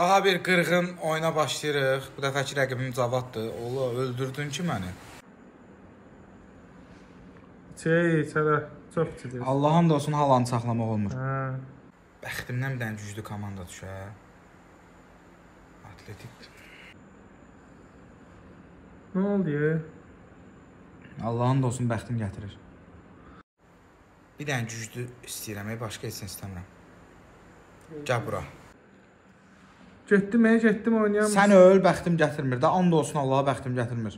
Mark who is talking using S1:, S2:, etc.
S1: Daha bir qırğın oyuna başlayırıq. Bu dəfəki rəqibim Cavaddır. Ola öldürdün ki məni.
S2: Şey, içələ çox içidir.
S1: Allahım da olsun halanı saxlamaq olmur.
S2: Hə.
S1: Bəxtimdən bir dənə güclü komanda düşə. Atletik.
S2: Nə oldu?
S1: Allahın da olsun bəxtim gətirir. Bir dənə güclü istəyirəm, başqa heç istəmirəm. Gəl bura.
S2: Getdim, ey, getdim oynayam.
S1: Sən öl, bəxtim gətirmir də. And olsun Allaha bəxtim gətirmir.